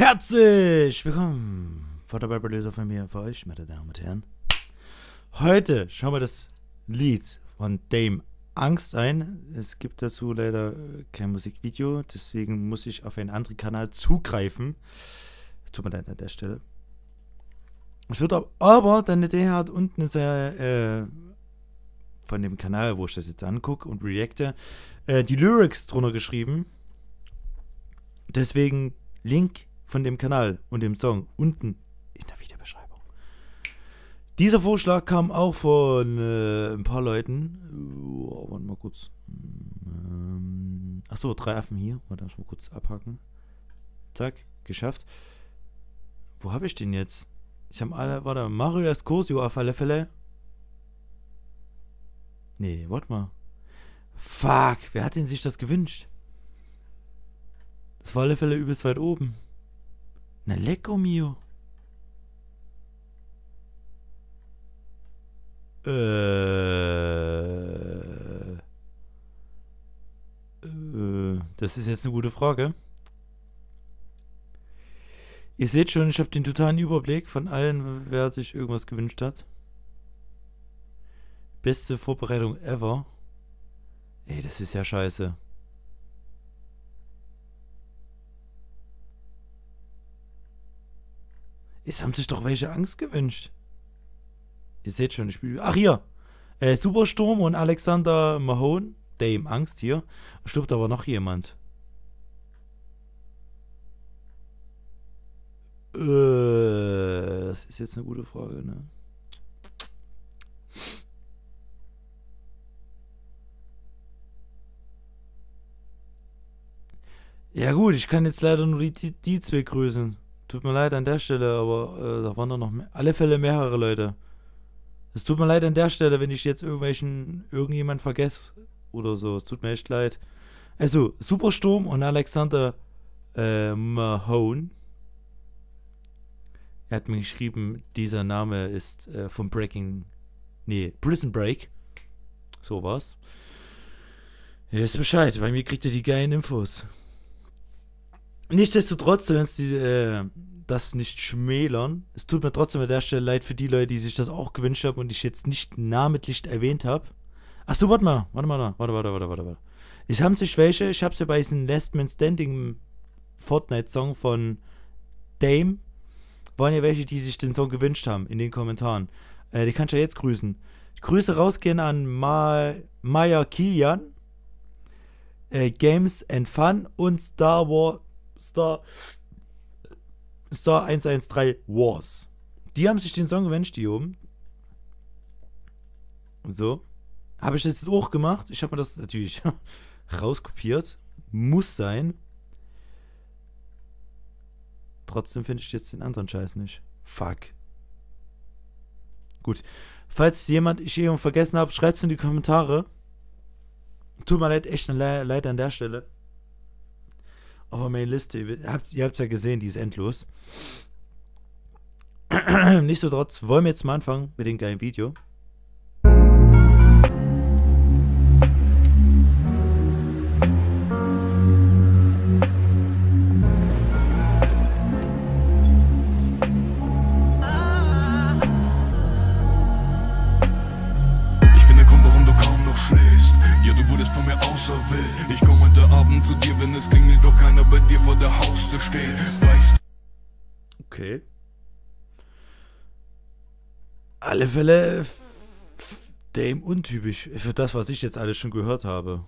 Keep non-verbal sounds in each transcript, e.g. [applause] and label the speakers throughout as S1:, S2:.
S1: Herzlich willkommen vor der Bibellöser von mir, für euch, meine Damen und Herren. Heute schauen wir das Lied von Dame Angst ein. Es gibt dazu leider kein Musikvideo, deswegen muss ich auf einen anderen Kanal zugreifen. Tut mir leid an der Stelle. Es wird aber, deine Idee hat unten ist äh, von dem Kanal, wo ich das jetzt angucke und reacte, äh, die Lyrics drunter geschrieben. Deswegen Link von dem Kanal und dem Song unten in der Videobeschreibung. Dieser Vorschlag kam auch von äh, ein paar Leuten. Oh, warte mal kurz. Ähm, achso, drei Affen hier. Warte, mal kurz abhaken. Zack, geschafft. Wo habe ich den jetzt? Ich habe alle, warte, Mario Escosio auf alle Fälle. Nee, warte mal. Fuck, wer hat denn sich das gewünscht? Das war alle Fälle übelst weit oben. Na lecco mio. Äh, äh, das ist jetzt eine gute Frage. Ihr seht schon, ich habe den totalen Überblick von allen, wer sich irgendwas gewünscht hat. Beste Vorbereitung ever. Ey, das ist ja scheiße. Es haben sich doch welche Angst gewünscht. Ihr seht schon, ich spiele. Ach, hier. Äh, Supersturm und Alexander Mahone. Dame Angst hier. Stirbt aber noch jemand. Äh, das ist jetzt eine gute Frage, ne? Ja gut, ich kann jetzt leider nur die, die, die zwei grüßen. Tut mir leid an der Stelle, aber äh, da waren doch noch mehr, alle Fälle mehrere Leute. Es tut mir leid an der Stelle, wenn ich jetzt irgendwelchen, irgendjemand vergesse oder so. Es tut mir echt leid. Also, Supersturm und Alexander äh, Mahone. Er hat mir geschrieben, dieser Name ist äh, vom Breaking. Nee, Prison Break. So war's. Er ist Bescheid, bei mir kriegt er die geilen Infos. Nichtsdestotrotz soll uns die, äh, das nicht schmälern. Es tut mir trotzdem an der Stelle leid für die Leute, die sich das auch gewünscht haben und ich jetzt nicht namentlich erwähnt habe. Achso, warte mal, warte mal, warte, warte, warte, warte, warte. Es haben sich welche, ich habe es ja bei diesem Last Man Standing Fortnite-Song von Dame, waren ja welche, die sich den Song gewünscht haben in den Kommentaren. Äh, die kannst du ja jetzt grüßen. Grüße rausgehen an Ma Maya Kilian, äh, Games and Fun und Star Wars Star, Star 113 Wars. Die haben sich den Song gewünscht, die oben. So. Habe ich das jetzt auch gemacht? Ich habe mir das natürlich [laughs] rauskopiert. Muss sein. Trotzdem finde ich jetzt den anderen Scheiß nicht. Fuck. Gut. Falls jemand ich jemand vergessen habe, schreibt es in die Kommentare. Tut mir leid, echt leid an der Stelle. Aber meine Liste, ihr habt es ja gesehen, die ist endlos. [clears throat] Nichtsdestotrotz wollen wir jetzt mal anfangen mit dem geilen Video. Okay. Alle Fälle Dame untypisch für das, was ich jetzt alles schon gehört habe.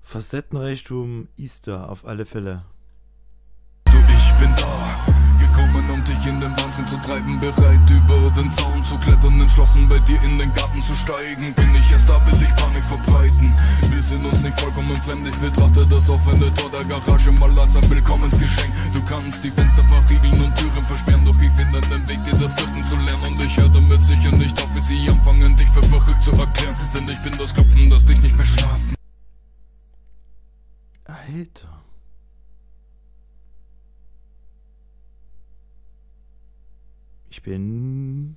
S1: Facettenreichtum Easter auf alle Fälle.
S2: Du, ich bin da dich in den Wahnsinn zu treiben Bereit über den Zaun zu klettern, entschlossen bei dir in den Garten zu steigen. Bin ich erst da, will ich Panik verbreiten. Wir sind uns nicht vollkommen fremd, ich betrachte das offene Tor der Garage mal als ein Willkommensgeschenk. Du kannst die Fenster verriegeln und Türen versperren, doch ich finde einen Weg, dir das Fürchten zu lernen. Und ich höre damit sicher nicht auf, bis sie anfangen, dich für verrückt zu erklären. Denn ich bin das Klopfen, das dich nicht mehr schlafen.
S1: Alter Ich bin.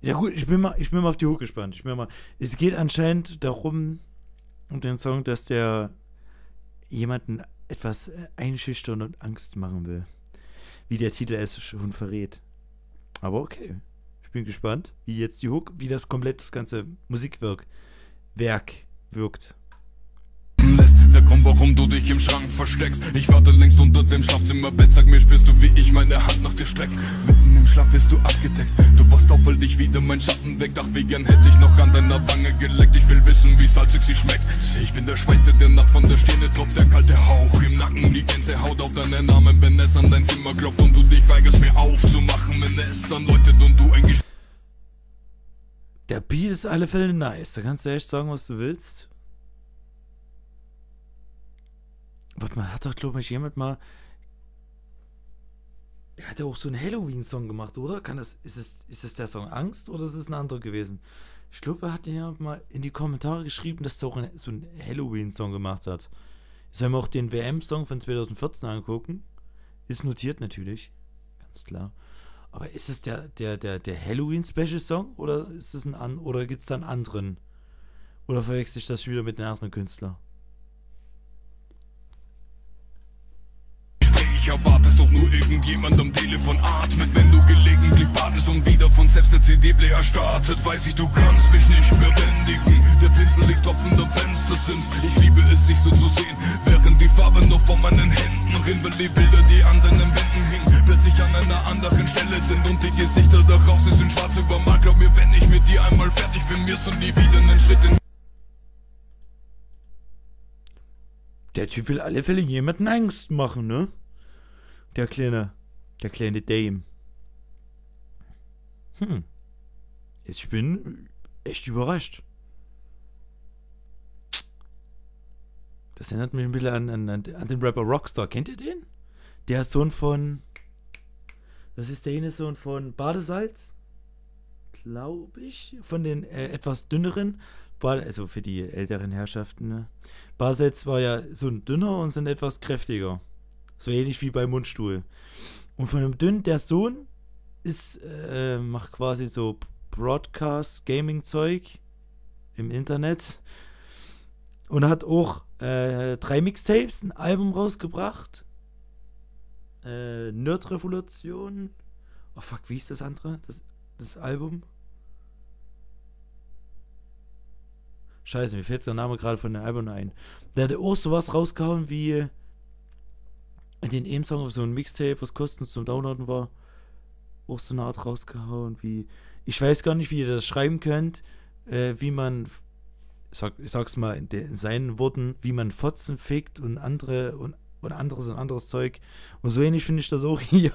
S1: Ja gut, ich bin mal, ich bin mal auf die Hook gespannt. Ich bin mal. Es geht anscheinend darum, um den Song, dass der jemanden etwas äh, einschüchtern und Angst machen will. Wie der Titel es schon verrät. Aber okay. Ich bin gespannt, wie jetzt die Hook, wie das komplett das ganze Musikwerk Werk wirkt
S2: lässt. Der Grund, warum du dich im Schrank versteckst. Ich warte längst unter dem Schlafzimmerbett. Sag mir, spürst du, wie ich meine Hand nach dir streck. Mitten im Schlaf wirst du abgedeckt. Du wachst auf, weil dich wieder mein Schatten weg. Ach, wie gern hätte ich noch an deiner Wange geleckt. Ich will wissen, wie salzig sie schmeckt. Ich bin der Schweiß, der der Nacht von der Stirne tropft. Der kalte Hauch im Nacken. Die Gänsehaut auf deinen Namen, wenn es an dein Zimmer klopft. Und du dich weigerst, mir aufzumachen, wenn es dann läutet und du ein Gespräch
S1: der Beat ist alle Fälle nice. Da kannst du echt sagen, was du willst. Warte mal, hat doch, glaube ich, jemand mal. Er hat ja auch so einen Halloween-Song gemacht, oder? Kann das, ist, es, ist es der Song Angst oder ist es ein anderer gewesen? Ich glaube, er hat ja mal in die Kommentare geschrieben, dass er auch ein, so einen Halloween-Song gemacht hat. Sollen wir auch den WM-Song von 2014 angucken? Ist notiert natürlich. Ganz klar. Aber ist es der, der, der, der Halloween-Special-Song oder ist es ein an oder gibt es da einen anderen? Oder verwechsel ich das wieder mit einem anderen Künstler?
S2: Erwartest doch nur irgendjemand am Telefon atmet. Wenn du gelegentlich badest und wieder von selbst der CD-Player startet Weiß ich, du kannst mich nicht mehr bändigen Der Pinsel liegt tropfend am Fenstersims Ich liebe es, dich so zu sehen. Während die Farbe noch vor meinen Händen rinnt Weil die Bilder, die an deinen Wänden hingen. Plötzlich an einer anderen Stelle sind Und die Gesichter darauf, sie sind schwarz übermalt Glaub mir, wenn ich mit dir einmal fertig bin Mirst du nie wieder einen Schritt in
S1: Der Typ will alle Fälle jemanden Angst machen, ne? Der kleine, der kleine Dame. Hm. Ich bin echt überrascht. Das erinnert mich ein bisschen an, an, an den Rapper Rockstar. Kennt ihr den? Der Sohn von. Das ist der eine Sohn von Badesalz. Glaube ich. Von den äh, etwas dünneren. Also für die älteren Herrschaften. Ne? Badesalz war ja so ein dünner und sind etwas kräftiger. So ähnlich wie bei Mundstuhl. Und von dem Dünn, der Sohn ist, äh, macht quasi so Broadcast-Gaming-Zeug im Internet. Und hat auch äh, drei Mixtapes, ein Album rausgebracht. Äh, Nerd-Revolution. Oh fuck, wie ist das andere? Das, das Album? Scheiße, mir fällt der Name gerade von dem Album ein. Der hat auch sowas rausgehauen wie den EM-Song auf so ein Mixtape, was kostenlos zum Downloaden war, auch so eine Art rausgehauen, wie, ich weiß gar nicht, wie ihr das schreiben könnt, äh, wie man, sag, ich sag's mal in, de, in, seinen Worten, wie man Fotzen fickt und andere und, und anderes und anderes Zeug. Und so ähnlich finde ich das auch [laughs] hier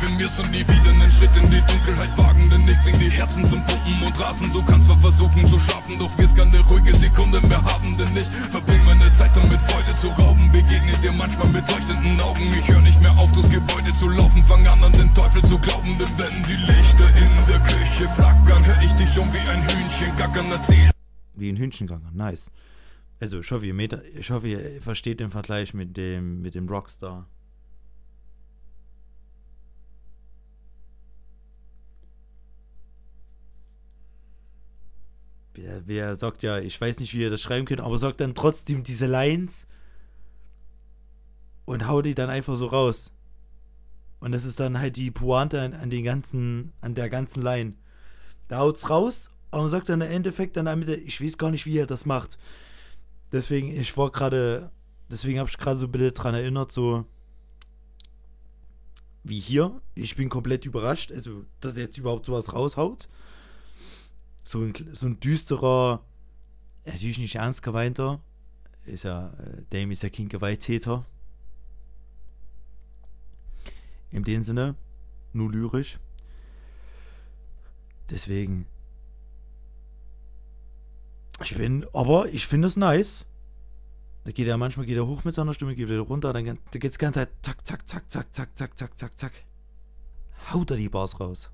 S2: bin mir's und nie wieder einen Schritt in die Dunkelheit wagen, denn ich bring die Herzen zum Pumpen und Rasen. Du kannst zwar versuchen zu schlafen, doch wirst keine ruhige Sekunde mehr haben, denn ich verbring meine Zeit damit Freude zu rauben. Begegne dir manchmal mit leuchtenden Augen. Ich höre nicht mehr auf, durchs Gebäude zu laufen, fang an an den Teufel zu glauben, denn wenn die Lichter in der Küche flackern, hör ich dich schon wie ein Hühnchen gackern erzählen.
S1: Wie ein Hühnchen gackern, nice. Also ich hoffe, ihr, ich hoffe, ihr versteht den Vergleich mit dem, mit dem Rockstar. Wer, sagt ja, ich weiß nicht, wie ihr das schreiben könnt, aber sagt dann trotzdem diese Lines und haut die dann einfach so raus. Und das ist dann halt die Pointe an, an den ganzen, an der ganzen Line. Da haut's raus, aber sagt dann im Endeffekt dann damit, ich weiß gar nicht, wie er das macht. Deswegen, ich war gerade, deswegen habe ich gerade so ein bisschen dran erinnert, so wie hier. Ich bin komplett überrascht, also, dass er jetzt überhaupt sowas raushaut so ein, so ein düsterer, natürlich nicht ernst gemeinter, ist ja, äh, Dame ist ja kein Gewalttäter. In dem Sinne, nur lyrisch. Deswegen. Ich bin, aber ich finde es nice. Da geht er manchmal geht er hoch mit seiner Stimme, geht er runter, dann da geht es die ganze Zeit zack, zack, zack, zack, zack, zack, zack, zack, zack. Haut er die Bars raus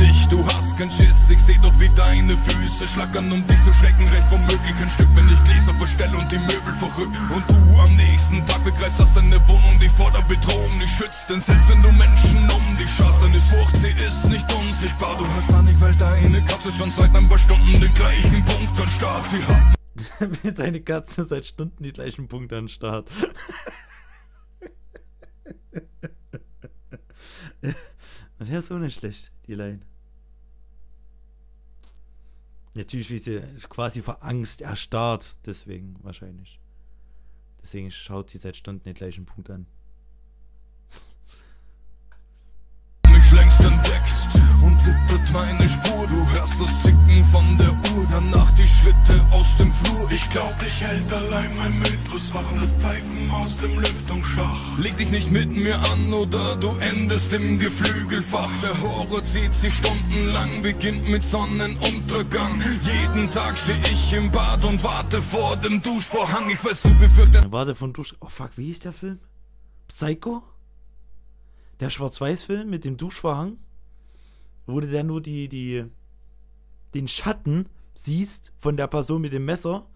S2: nicht, du hast kein Schiss. Ich seh doch wie deine Füße schlackern, um dich zu schrecken. Recht womöglich ein Stück, wenn ich Gläser verstelle und die Möbel verrückt Und du am nächsten Tag begreifst, dass deine Wohnung dich vor der Bedrohung nicht schützt. Denn selbst wenn du Menschen um dich schaust, deine Furcht, sie ist nicht unsichtbar. Du hörst Panik, weil deine Katze schon seit ein paar Stunden den gleichen Punkt anstarrt Sie hat [laughs]
S1: Deine Katze seit Stunden die gleichen Punkte an Start. Der ist auch nicht schlecht, die Line. Natürlich, wie sie quasi vor Angst erstarrt, deswegen wahrscheinlich. Deswegen schaut sie seit Stunden den gleichen Punkt an.
S2: Wittert meine Spur. Du hörst das Ticken von der Uhr, danach die Schritte aus dem Flur. Ich glaub, dich hält allein mein Mythos, wachendes Pfeifen aus dem Lüftungsschacht. Leg dich nicht mit mir an oder du endest im Geflügelfach. Der Horror zieht sich stundenlang, beginnt mit Sonnenuntergang. Jeden Tag steh ich im Bad und warte vor dem Duschvorhang. Ich weiß, du befürchtest.
S1: Warte von Dusch. Oh fuck, wie hieß der Film? Psycho? Der Schwarz-Weiß-Film mit dem Duschvorhang? Wo du dann nur die, die, den Schatten siehst von der Person mit dem Messer.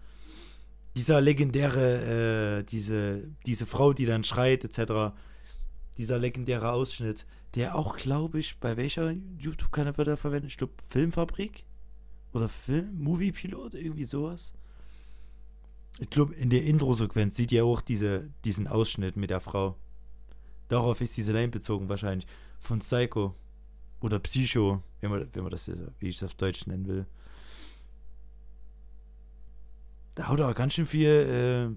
S1: Dieser legendäre, äh, diese, diese Frau, die dann schreit, etc. Dieser legendäre Ausschnitt, der auch, glaube ich, bei welcher YouTube-Kanal wird er verwendet? Ich glaube, Filmfabrik? Oder Film, Movie-Pilot, irgendwie sowas. Ich glaube, in der Intro-Sequenz sieht ihr auch diese, diesen Ausschnitt mit der Frau. Darauf ist diese Line bezogen wahrscheinlich. Von Psycho. Oder Psycho, wenn man, wenn man das, wie ich es auf Deutsch nennen will. Da haut er ganz schön viel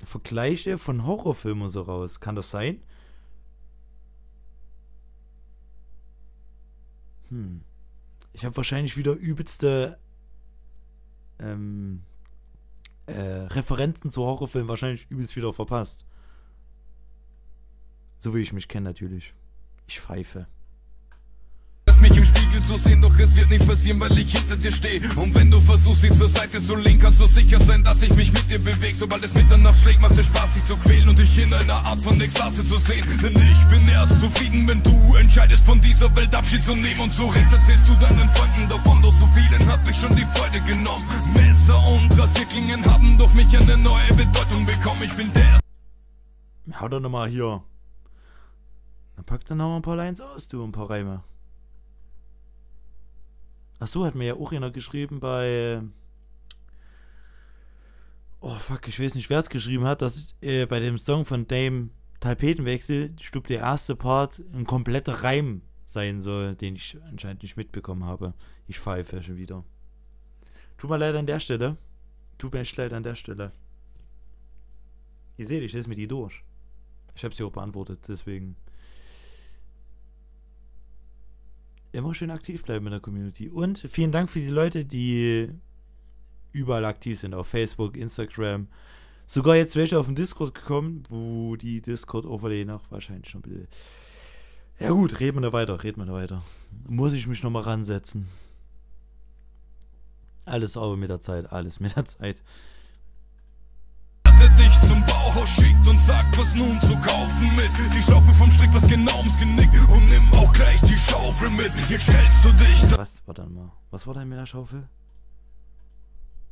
S1: äh, Vergleiche von Horrorfilmen so raus. Kann das sein? Hm. Ich habe wahrscheinlich wieder übelste ähm, äh, Referenzen zu Horrorfilmen wahrscheinlich übelst wieder verpasst. So wie ich mich kenne natürlich. Ich pfeife.
S2: Mich im Spiegel zu sehen, doch es wird nicht passieren, weil ich hinter dir stehe. Und wenn du versuchst, dich zur Seite zu lehnen, kannst du sicher sein, dass ich mich mit dir bewege. Sobald es Mitternacht schlägt, macht es Spaß, dich zu quälen und dich in einer Art von Ekstase zu sehen. Denn ich bin erst zufrieden, wenn du entscheidest, von dieser Welt Abschied zu nehmen. Und zu Recht erzählst du deinen Freunden davon, doch so vielen hab ich schon die Freude genommen. Messer und Rasierklingen haben durch mich eine neue Bedeutung bekommen. Ich bin der.
S1: Hau doch nochmal hier. Dann pack dann noch mal ein paar Lines aus, du, ein paar Reime. Ach so, hat mir ja auch einer geschrieben bei. Oh fuck, ich weiß nicht, wer es geschrieben hat, dass äh, bei dem Song von Dame Tapetenwechsel, ich glaube, der erste Part ein kompletter Reim sein soll, den ich anscheinend nicht mitbekommen habe. Ich pfeife schon wieder. Tut mir leid an der Stelle. Tut mir echt leid an der Stelle. Ihr seht, ich lese mir die durch. Ich habe sie auch beantwortet, deswegen. Immer schön aktiv bleiben in der Community. Und vielen Dank für die Leute, die überall aktiv sind, auf Facebook, Instagram. Sogar jetzt welche auf den Discord gekommen, wo die Discord-Overlay nach wahrscheinlich schon bisschen. Ja gut, reden wir da weiter, reden wir da weiter. Muss ich mich nochmal ransetzen. Alles aber mit der Zeit, alles mit der Zeit.
S2: dich zum Bauhaus schickt und sagt, was nun zu kaufen ist. Die Schaufel vom Strick, was genau ums Genick und nimm gleich die Schaufel mit. Jetzt stellst du dich da
S1: Was? Warte mal. Was war denn mit der Schaufel?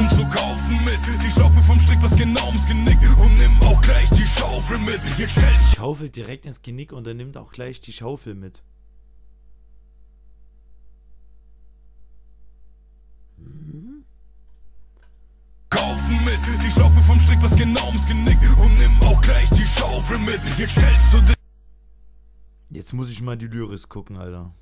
S2: um zu kaufen ist. Die Schaufel vom Strick, was genau ums Genick und nimm auch gleich die Schaufel mit. Jetzt stellst
S1: Schaufel direkt ins Genick und er nimmt auch gleich die Schaufel mit. Hm?
S2: kaufen ist. Die Schaufel vom Strick, was genau ums Genick und nimm auch gleich die Schaufel mit. Jetzt stellst du dich
S1: Jetzt muss ich mal die Lyris gucken, Alter.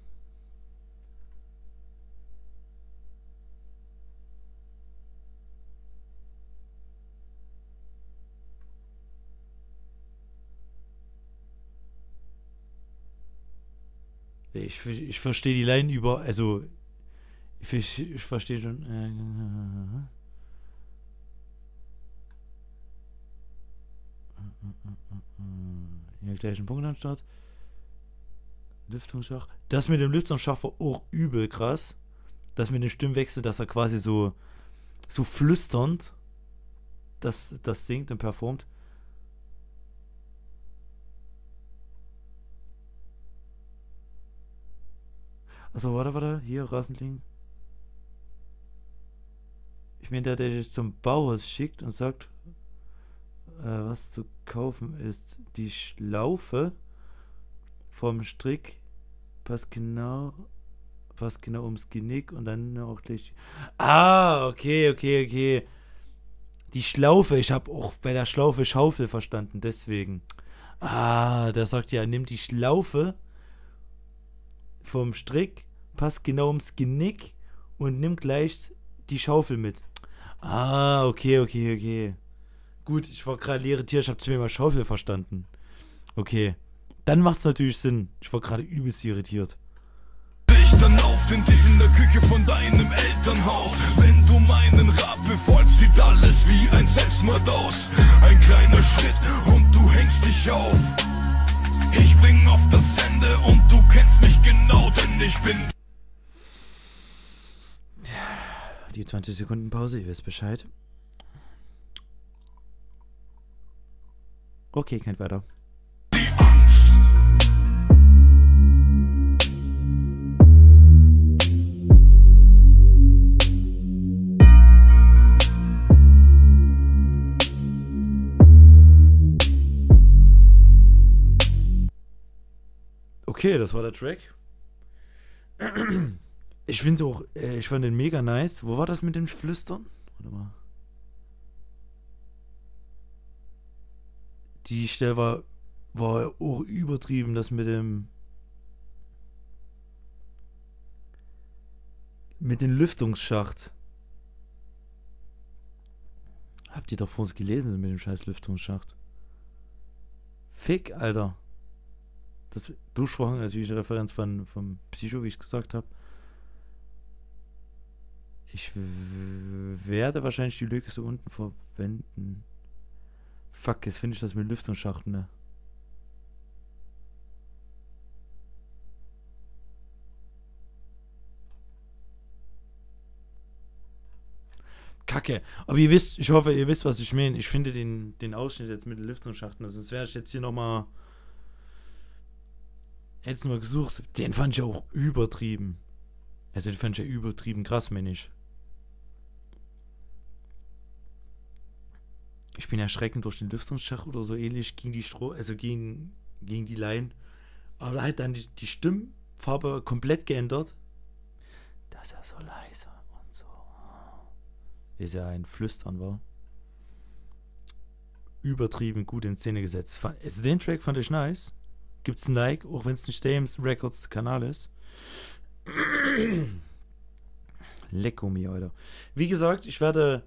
S1: Ich, ich verstehe die Line über, also ich, ich verstehe schon. Äh, Hier gleich ein Punkt anstatt. Lüftungsschach. Das mit dem Lüftungsschach war auch übel krass. Das mit dem Stimmwechsel, dass er quasi so, so flüsternd das, das singt und performt. Also warte, warte, hier, Rasenling. Ich meine, der, der dich zum Bauhaus schickt und sagt, äh, was zu kaufen ist. Die Schlaufe vom Strick passt genau passt genau ums Genick und dann auch gleich. Ah, okay, okay, okay. Die Schlaufe, ich habe auch bei der Schlaufe Schaufel verstanden, deswegen. Ah, der sagt ja, nimm die Schlaufe vom Strick, passt genau ums Genick und nimm gleich die Schaufel mit. Ah, okay, okay, okay. Gut, ich war gerade irritiert, ich habe zweimal Schaufel verstanden. Okay. Dann macht es natürlich Sinn. Ich war gerade übelst irritiert.
S2: Dich dann auf den Tisch in der Küche von deinem Elternhaus. Wenn du meinen Rat befolgst, sieht alles wie ein Selbstmord aus. Ein kleiner Schritt und du hängst dich auf. Ich bring auf das Ende und du kennst mich genau, denn ich bin.
S1: Die 20 Sekunden Pause, ihr wisst Bescheid. Okay, kein weiter. Okay, das war der Track. Ich finde auch, äh, ich fand den mega nice. Wo war das mit dem Flüstern? Warte mal. Die Stelle war, war auch übertrieben, das mit dem. Mit dem Lüftungsschacht. Habt ihr doch vor uns gelesen mit dem scheiß Lüftungsschacht? Fick, Alter. Das Duschvorhang natürlich eine Referenz von, vom Psycho, wie ich es gesagt habe. Ich werde wahrscheinlich die Lücke so unten verwenden. Fuck, jetzt finde ich das mit Lüftungsschacht, ne? Kacke. Aber ihr wisst, ich hoffe, ihr wisst, was ich meine. Ich finde den, den Ausschnitt jetzt mit den Lüftungsschachten. Sonst wäre ich jetzt hier nochmal. Jetzt mal gesucht. Den fand ich auch übertrieben. Also den fand ich ja übertrieben krass, meine ich. Bin erschreckend durch den Lüftungsschacht oder so ähnlich gegen die Stroh, also gegen, gegen die Line. Aber da hat dann die, die Stimmfarbe komplett geändert. Dass er so leise und so. Es ja ein Flüstern war. Übertrieben gut in Szene gesetzt. Also den Track fand ich nice. Gibt's ein Like, auch wenn es nicht James Records Kanal ist. Lecko mir, Alter. Wie gesagt, ich werde,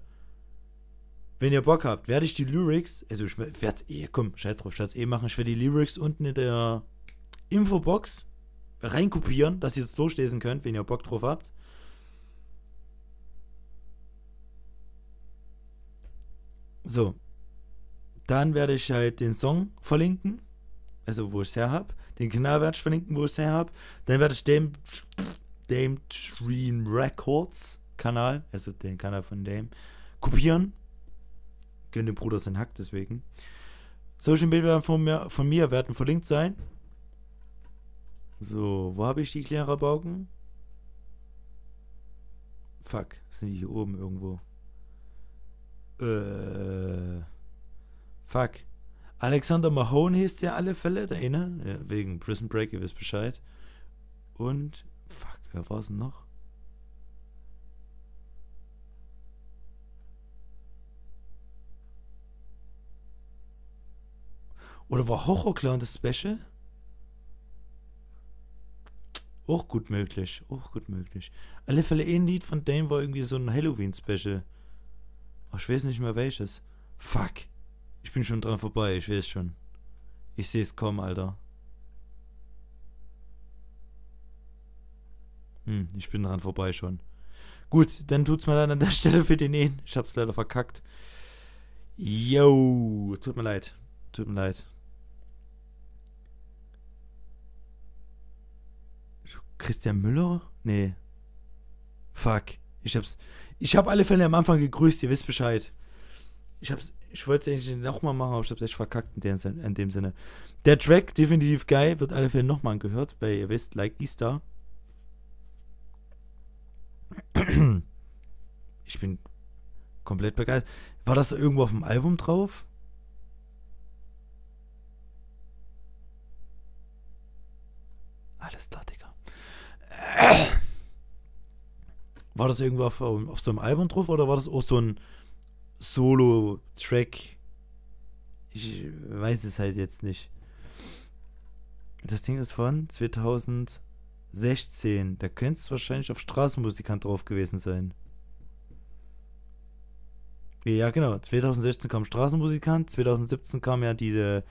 S1: wenn ihr Bock habt, werde ich die Lyrics, also ich werde es eh, komm, scheiß drauf, ich werde es eh machen, ich werde die Lyrics unten in der Infobox reinkopieren, dass ihr es durchlesen könnt, wenn ihr Bock drauf habt. So. Dann werde ich halt den Song verlinken, also wo ich es her habe. Den Kanal werde ich verlinken, wo ich es her habe. Dann werde ich dem Dame Dream Records Kanal, also den Kanal von Dame, kopieren. Gönne Bruder sind Hack, deswegen. Social Media von mir, von mir werden verlinkt sein. So, wo habe ich die Klärerbaugen? Fuck, sind die hier oben irgendwo? Äh. Fuck. Alexander Mahone hieß der alle Fälle, der eine, ja, wegen Prison Break, ihr wisst Bescheid. Und, fuck, wer war es denn noch? Oder war Horror Clown das Special? Auch gut möglich, auch gut möglich. Alle Fälle ein Lied von Dame war irgendwie so ein Halloween-Special. Ich weiß nicht mehr welches. Fuck. Ich bin schon dran vorbei, ich weiß schon. Ich sehe es kommen, Alter. Hm, ich bin dran vorbei schon. Gut, dann tut's mir dann an der [laughs] Stelle für den Nähen. Ich hab's leider verkackt. Yo, tut mir leid. Tut mir leid. Christian Müller? Nee. Fuck. Ich hab's. Ich hab alle Fälle am Anfang gegrüßt, ihr wisst Bescheid. Ich hab's. Ich wollte es eigentlich nochmal machen, aber ich hab's echt verkackt in dem, Sin- in dem Sinne. Der Track, definitiv geil, wird alle Fälle nochmal angehört, weil ihr wisst, like Easter. [clears throat] Ich bin komplett begeistert. War das irgendwo auf dem Album drauf? Alles klar, Digga. [clears throat] War das irgendwo auf, auf so einem Album drauf oder war das auch so ein Solo-Track. Ich weiß es halt jetzt nicht. Das Ding ist von 2016. Da könnte es wahrscheinlich auf Straßenmusikant drauf gewesen sein. Ja, genau. 2016 kam Straßenmusikant, 2017 kam ja diese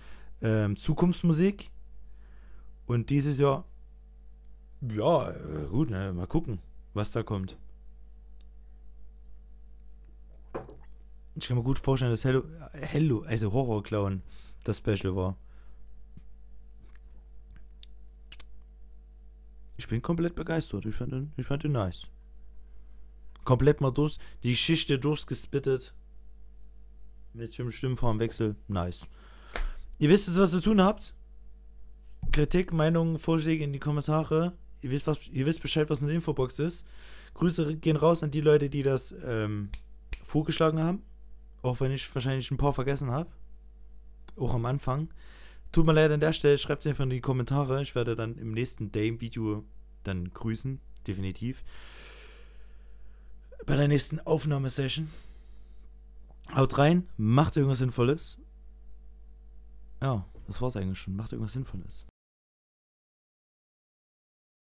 S1: ähm, Zukunftsmusik. Und dieses Jahr, ja, äh, gut, ne, mal gucken, was da kommt. Ich kann mir gut vorstellen, dass Hello, Hello also Horror Clown, das Special war. Ich bin komplett begeistert. Ich fand ihn, ich fand ihn nice. Komplett mal durch, die Geschichte durchgespittet. Mit dem Stimmformwechsel. Nice. Ihr wisst jetzt, was zu tun habt. Kritik, Meinungen, Vorschläge in die Kommentare. Ihr wisst, was, ihr wisst Bescheid, was eine Infobox ist. Grüße gehen raus an die Leute, die das ähm, vorgeschlagen haben. Auch wenn ich wahrscheinlich ein paar vergessen habe. Auch am Anfang. Tut mir leid an der Stelle, schreibt es einfach in die Kommentare. Ich werde dann im nächsten Dame-Video dann grüßen. Definitiv. Bei der nächsten Aufnahmesession. Haut rein, macht irgendwas Sinnvolles. Ja, das war's eigentlich schon. Macht irgendwas Sinnvolles.